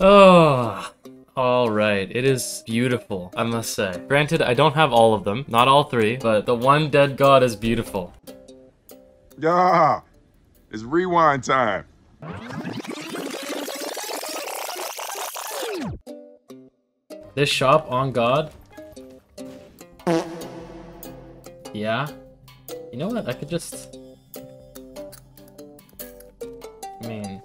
Oh, all right. It is beautiful, I must say. Granted, I don't have all of them, not all three, but the one dead god is beautiful. Yeah, it's rewind time. This shop on God. Yeah. You know what? I could just. I mean.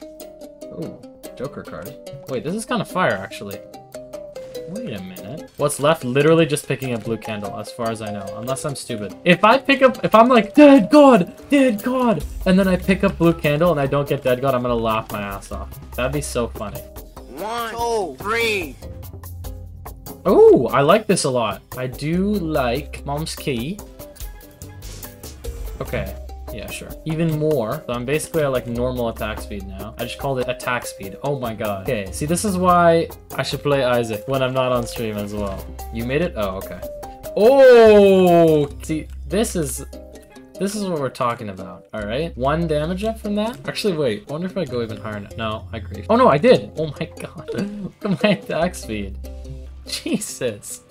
Ooh, Joker card. Wait, this is kind of fire, actually. Wait a minute. What's left? Literally just picking a blue candle, as far as I know. Unless I'm stupid. If I pick up, if I'm like, Dead God! Dead God! And then I pick up blue candle and I don't get Dead God, I'm gonna laugh my ass off. That'd be so funny. One, two, three. Oh, I like this a lot. I do like Mom's Key. Okay. Yeah, sure. Even more. So I'm basically at like normal attack speed now. I just called it attack speed. Oh my god. Okay, see this is why I should play Isaac when I'm not on stream as well. You made it? Oh, okay. Oh! See, this is... This is what we're talking about, alright? One damage up from that? Actually, wait. I wonder if I go even higher now. No, I agree. Oh no, I did! Oh my god. Look at my attack speed. Jesus.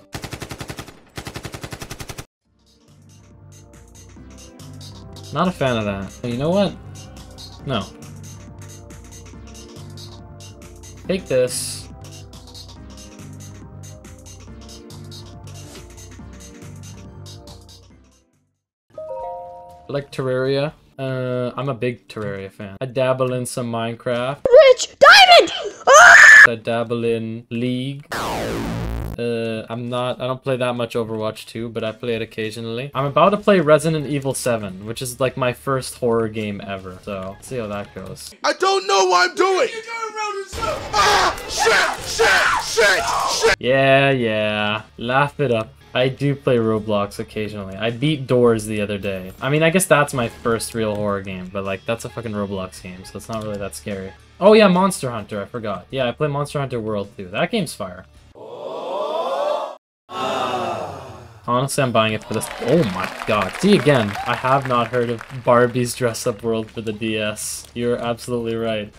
Not a fan of that. You know what? No. Take this. Like Terraria. Uh, I'm a big Terraria fan. I dabble in some Minecraft. Rich Diamond! I dabble in League. Uh, I'm not, I don't play that much Overwatch 2, but I play it occasionally. I'm about to play Resident Evil 7, which is like my first horror game ever. So, see how that goes. I don't know what I'm doing. Ah, shit, shit, shit, shit. Yeah, yeah. Laugh it up. I do play Roblox occasionally. I beat Doors the other day. I mean, I guess that's my first real horror game, but like, that's a fucking Roblox game, so it's not really that scary. Oh yeah, Monster Hunter, I forgot. Yeah, I play Monster Hunter World too. That game's fire. Honestly, I'm buying it for this. Oh my god. See, again, I have not heard of Barbie's Dress Up World for the DS. You're absolutely right.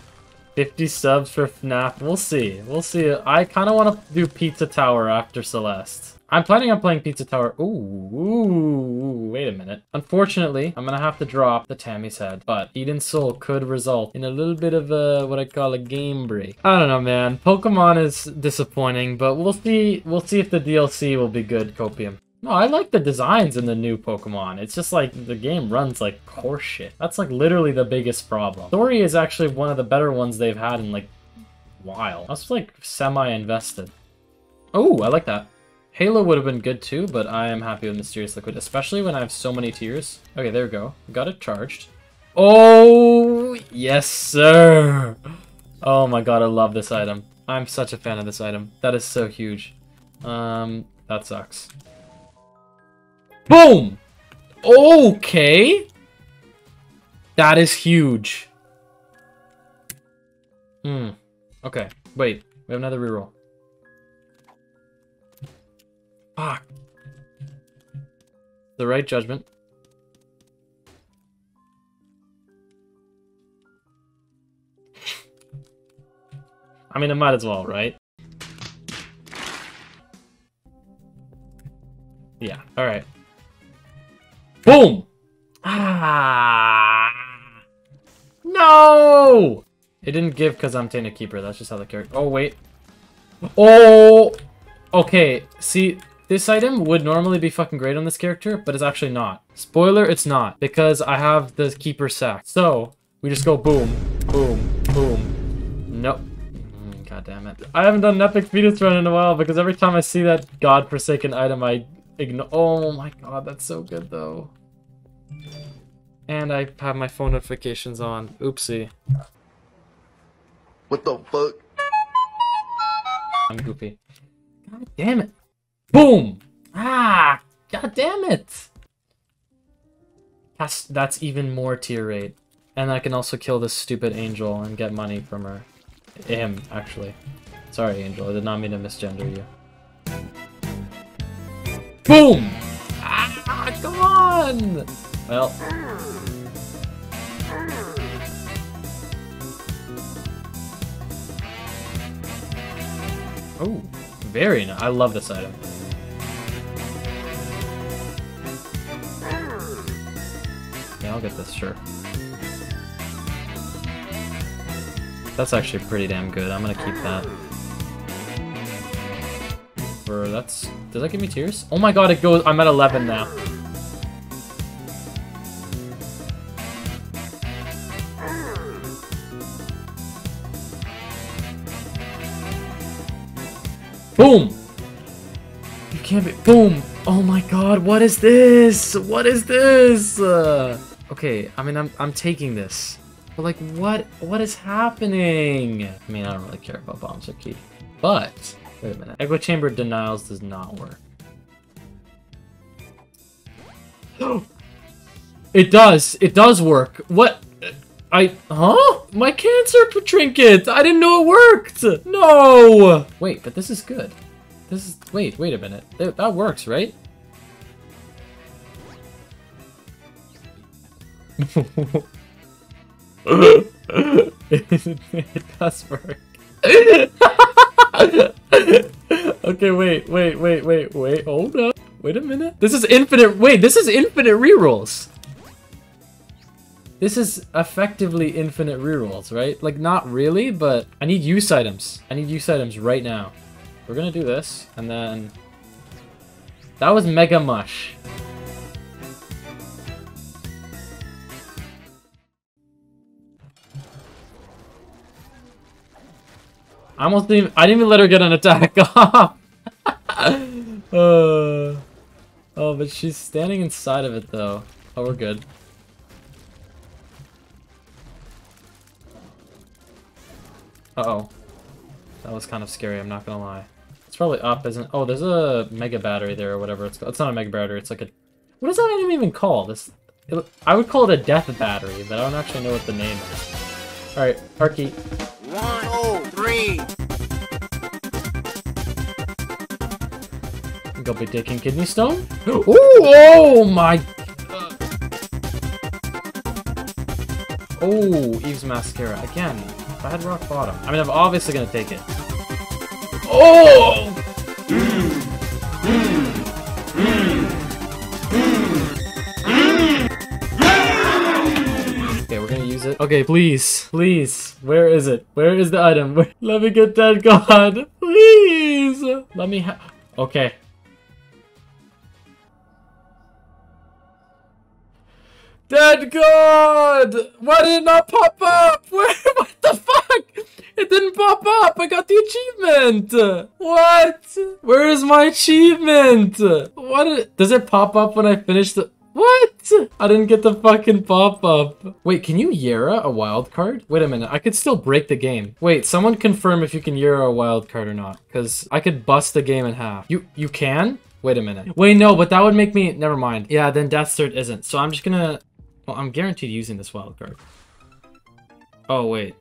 50 subs for FNAF. We'll see. We'll see. I kind of want to do Pizza Tower after Celeste. I'm planning on playing Pizza Tower. Ooh, ooh, wait a minute. Unfortunately, I'm gonna have to drop the Tammy's head, but Eden Soul could result in a little bit of a what I call a game break. I don't know, man. Pokemon is disappointing, but we'll see. We'll see if the DLC will be good. Copium. No, I like the designs in the new Pokemon. It's just like the game runs like horseshit. That's like literally the biggest problem. Story is actually one of the better ones they've had in like while. I was like semi-invested. Oh, I like that. Halo would have been good too, but I am happy with Mysterious Liquid, especially when I have so many tears. Okay, there we go. Got it charged. Oh, yes, sir. Oh my god, I love this item. I'm such a fan of this item. That is so huge. Um, that sucks. Boom! Okay. That is huge. Hmm. Okay. Wait. We have another reroll. Fuck. The right judgment. I mean, it might as well, right? Yeah, alright. Boom! Ah! No! It didn't give because I'm Tainted Keeper. That's just how the character... Oh, wait. Oh! Okay, see, this item would normally be fucking great on this character, but it's actually not. Spoiler, it's not, because I have the Keeper sack. So, we just go boom, boom, boom. Nope. Mm, God damn it. I haven't done an epic fetus run in a while because every time I see that godforsaken item, I ignore- Oh my god, that's so good though. And I have my phone notifications on. Oopsie. What the fuck? I'm goofy. God damn it. Boom! Ah! God damn it! That's, that's even more tear rate. And I can also kill this stupid angel and get money from her. Him, actually. Sorry, angel. I did not mean to misgender you. Boom! Ah, come on! Well. Oh, very nice. I love this item. Yeah, I'll get this, sure. That's actually pretty damn good. I'm gonna keep that. For that's does that give me tears? Oh my god, it goes I'm at 11 now. Boom! You can't be- Boom! Oh my god, what is this? What is this? Uh, okay, I mean, I'm, I'm taking this. But like, what, what is happening? I mean, I don't really care about bombs or key. But, wait a minute. Echo Chamber Denials does not work. it does! It does work! What? I, huh? My cancer trinket! I didn't know it worked! No! Wait, but this is good. This is, wait, wait a minute. That, that works, right? it does work. okay, wait, wait, wait, wait, wait, hold up. Wait a minute. This is infinite, wait, this is infinite rerolls. This is effectively infinite rerolls, right? Like, not really, but I need use items. I need use items right now. We're gonna do this, and then... That was Mega Mush. I almost didn't even, I didn't even let her get an attack off. uh, oh, but she's standing inside of it, though. Oh, we're good. Uh-oh. That was kind of scary, I'm not gonna lie. It's probably up, isn't Oh, there's a mega battery there or whatever it's called. It's not a mega battery, it's like a... What is that item even called? This, it, I would call it a death battery, but I don't actually know what the name is. Alright, R Key. One, two, three. Go big dick and kidney stone. Ooh, oh my... Oh, Eve's mascara. Again, bad rock bottom. I mean, I'm obviously gonna take it. Oh! Okay, we're gonna use it. Okay, please, please. Where is it? Where is the item? Let me get that god. Please. Let me ha- Okay. Dead God! Why did it not pop up? Where? What the fuck? It didn't pop up. I got the achievement. What? Where is my achievement? What? Does it pop up when I finish the? What? I didn't get the fucking pop-up. Wait, can you Jera a wild card? Wait a minute, I could still break the game. Wait, someone confirm if you can Jera a wild card or not. Because I could bust the game in half. You you can? Wait a minute. Wait, no, but that would make me... Never mind. Yeah, then Death Cert isn't. So I'm just gonna... Well, I'm guaranteed using this wild card. Oh, wait.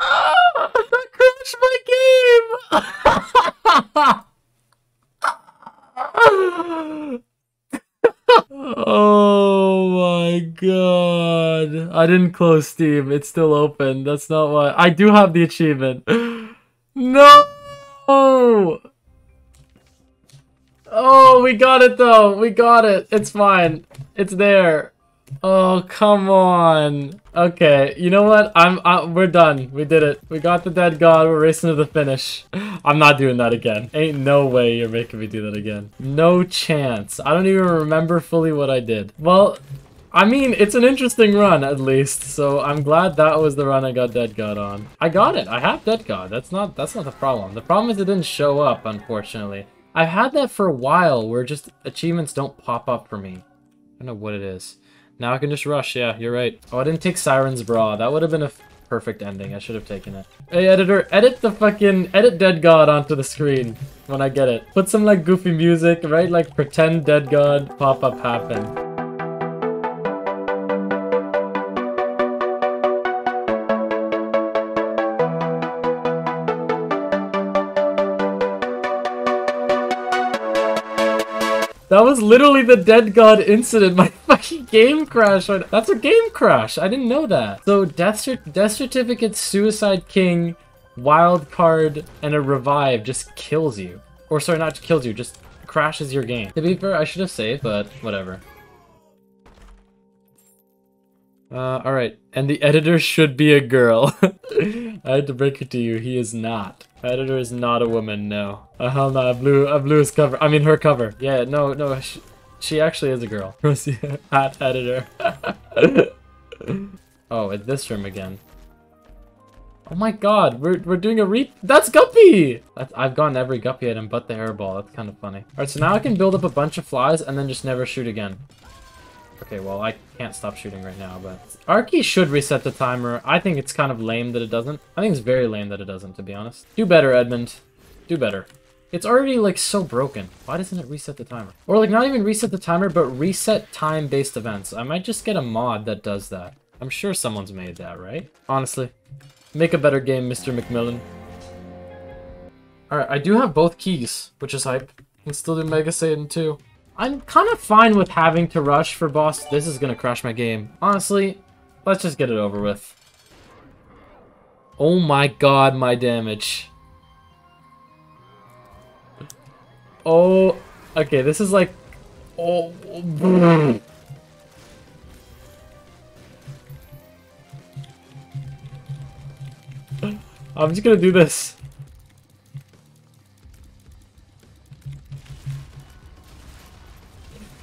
That crashed my game! oh my god. I didn't close Steam. It's still open. That's not why. I do have the achievement. No! Oh, we got it though. We got it. It's fine. It's there. Oh, come on. Okay, you know what? I'm uh, we're done. We did it. We got the dead god. We're racing to the finish. I'm not doing that again. Ain't no way you're making me do that again. No chance. I don't even remember fully what I did. Well, I mean, it's an interesting run at least. So I'm glad that was the run I got dead god on. I got it. I have dead god. That's not that's not the problem. The problem is it didn't show up, unfortunately. I've had that for a while where just achievements don't pop up for me. I don't know what it is. Now I can just rush, yeah, you're right. Oh, I didn't take Siren's Bra. That would have been a perfect ending. I should have taken it. Hey, editor, edit the fucking... Edit Dead God onto the screen when I get it. Put some, like, goofy music, right? Like, pretend Dead God pop-up happen. That was literally the dead god incident. My fucking game crashed. That's a game crash. I didn't know that. So death, death certificate, suicide king, wild card, and a revive just kills you. Or sorry, not kills you, just crashes your game. To be fair, I should have saved, but whatever. Uh, alright. And the editor should be a girl. I had to break it to you, he is not. Editor is not a woman, no. Uh, hell no, I blew, I blew his cover. I mean, her cover. Yeah, no, no, she, she actually is a girl. Hat editor. oh, it's this room again. Oh my god, we're, we're doing a re- That's Guppy! That's, I've gotten every Guppy item but the hairball. That's kind of funny. Alright, so now I can build up a bunch of flies and then just never shoot again. Okay, well, I can't stop shooting right now, but... R Key should reset the timer. I think it's kind of lame that it doesn't. I think it's very lame that it doesn't, to be honest. Do better, Edmund. Do better. It's already, like, so broken. Why doesn't it reset the timer? Or, like, not even reset the timer, but reset time-based events. I might just get a mod that does that. I'm sure someone's made that, right? Honestly. Make a better game, Mr. McMillen. Alright, I do have both keys, which is hype. Can still do Mega Satan 2. I'm kind of fine with having to rush for boss. This is going to crash my game. Honestly, let's just get it over with. Oh my god, my damage. Oh, okay, this is like... Oh, I'm just gonna do this.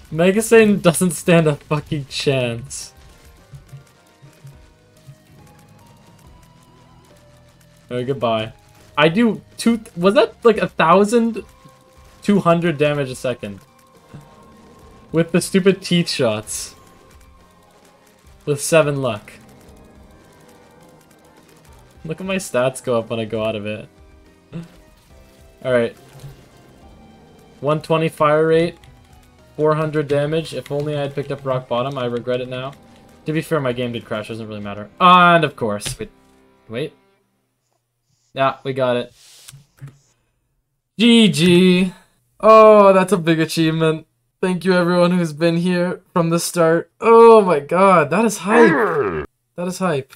Mega doesn't stand a fucking chance. Oh, goodbye. I do two- was that like a thousand two hundred damage a second? With the stupid teeth shots. With seven luck. Look at my stats go up when I go out of it. Alright. 120 fire rate. 400 damage. If only I had picked up rock bottom. I regret it now. To be fair, my game did crash. Doesn't really matter. And of course. Wait. Wait. Yeah, we got it. GG. Oh, that's a big achievement. Thank you everyone who's been here from the start. Oh my god, that is hype. That is hype.